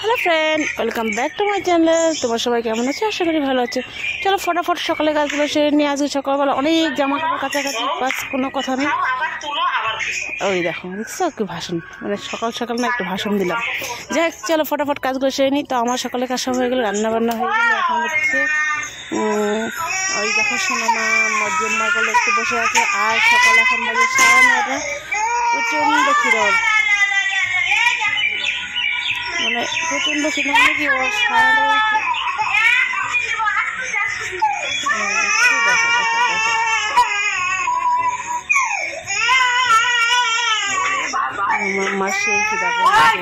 Hello friend welcome back to my channel তোমার সবাই কেমন আছে? আশা করি ভালো আছে। চলো ফটাফট সকালে কাজগুলো সেরে নিয়ে আজকে সকালবেলা অনেক জামা কাপড় কাছাকাছি বাস কোনো কথা নেই। ওই দেখো, দেখছ একটু ভাষণ? মানে সকাল সকাল না একটু ভাষণ দিলাম। যাই হোক, চলো ফটাফট কাজগুলো সেরে নিই। তো আমার সকালে কাজ সব হয়ে গেলো রান্না বান্না হয়ে গেলো, এখন হচ্ছে ওই দেখো সোনামা মজ্জম্মা করলে একটু বসে আছে। আর সকাল এখন বাজে সাড়ে নটা প্রচণ্ড খিরল মানে প্রচণ্ড খিদে মানে কি ও সাড়ে নটা আমার মা সেই খিদা করে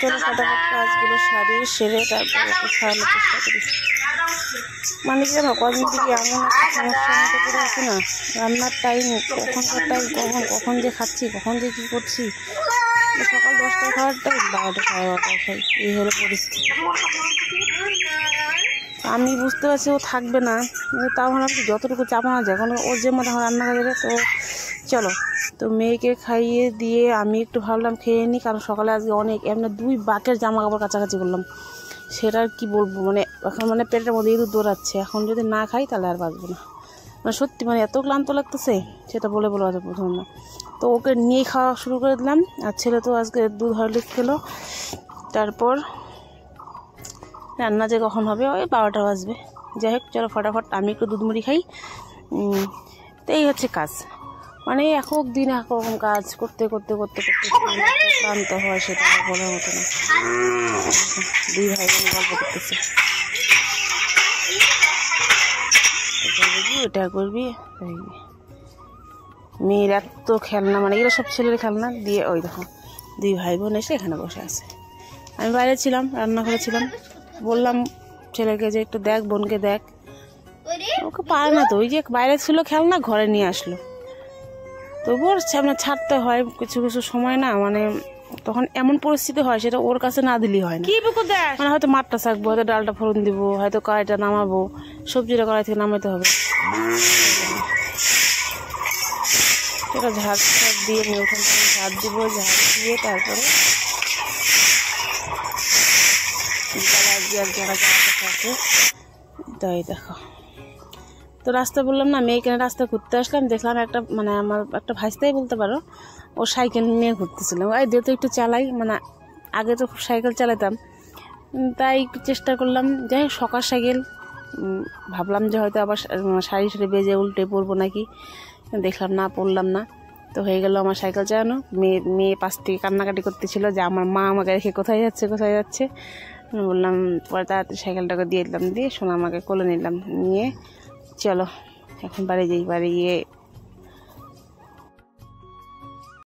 চলো ফটাফট কাজগুলো সারিয়ে সেরে তারপর ওকে খাওয়ানোর চেষ্টা করি। মানে কি জানো কদিন থেকে এমন একটা আছি না রান্নার টাইম কখনকার টাইম কখন কখন যে খাচ্ছি কখন যে কী করছি। সকাল দশটায় খাওয়ার টাইম বারোটা সাড়ে বারোটায় খাই এই হলো পরিস্থিতি। আমি বুঝতে পারছি, ও থাকবে না। তাও ভাবলাম যতটুকু চাপানো যায় কারণ ওর যে মতো রান্না করে তো চলো। তো মেয়েকে খাইয়ে দিয়ে আমি একটু ভাবলাম খেয়ে নিই কারণ সকালে আজকে অনেক, এমনি দুই বাকের জামা কাপড় কাছাকাছি করলাম। সেটা আর কি বলব মানে এখন মানে পেটের মধ্যে ইঁদুর দৌড়াচ্ছে। এখন যদি না খাই, তাহলে আর বাঁচবো না। মানে সত্যি মানে এত ক্লান্ত লাগতেছে, সেটা বলে বলা যাবে প্রথম না। তো ওকে নিয়ে খাওয়া শুরু করে দিলাম, আর ছেলে তো আজকে দুধ হরলিক্স খেলো। তারপর রান্না যে কখন হবে, ওই বারোটা বাজবে। যাই হোক, চলো ফটাফট, আমি একটু দুধ মুড়ি খাই। তো এই হচ্ছে কাজ। মানে একক দিন এক রকম কাজ করতে করতে করতে করতে এত ক্লান্ত হয় সেটা বলার মতো না। দুই ভাই বোন গল্প করতেছে। এটা করবি করবি মেয়ের এত খেলনা মানে এরা সব ছেলের খেলনা দিয়ে, ওই দেখো, দুই ভাই বোন এসে এখানে বসে আছে। আমি বাইরে ছিলাম, রান্না করেছিলাম বললাম ছেলেকে যে একটু দেখ বোনকে দেখ। ওকে পারে না তো ওই যে বাইরে ছিল খেলনা ঘরে নিয়ে আসলো। তবুও সামনে ছাড়তে হয় কিছু কিছু সময় না মানে তখন এমন পরিস্থিতি হয় সেটা ওর কাছে না দিলেই হয় না। মানে হয়তো মাঠটা শাকবো হয়তো ডালটা ফোড়ন দিব হয়তো কড়াইটা নামাবো সবজিটা কড়াই থেকে নামাইতে হবে। সেটা ঝাড় ঝাড় দিয়ে ওখান থেকে ঝাড় দিব ঝাড় দিয়ে তারপরে আছে। তাই দেখো। তো রাস্তা বললাম না মেয়ে কেন রাস্তা ঘুরতে আসলাম। দেখলাম একটা মানে আমার একটা ভাইস্তাই বলতে পারো, ও সাইকেল নিয়ে ঘুরতেছিলাম ওই দিয়ে তো একটু চালাই মানে আগে তো সাইকেল চালাতাম। তাই চেষ্টা করলাম। যাই হোক, সকাল সাইকেল। ভাবলাম যে হয়তো আবার সারি সারি বেজে উল্টে পড়ব নাকি। দেখলাম না পড়লাম না। তো হয়ে গেল আমার সাইকেল চালানো। মেয়ে মেয়ে পাশ থেকে কান্নাকাটি করতেছিল যে আমার মা আমাকে রেখে কোথায় যাচ্ছে কোথায় যাচ্ছে। আমি বললাম, পরে তাড়াতাড়ি সাইকেলটাকে দিয়ে দিলাম, দিয়ে সোনা আমাকে কোলে নিলাম, নিয়ে চলো, এখন বাড়ি যাই। বাড়ি গিয়ে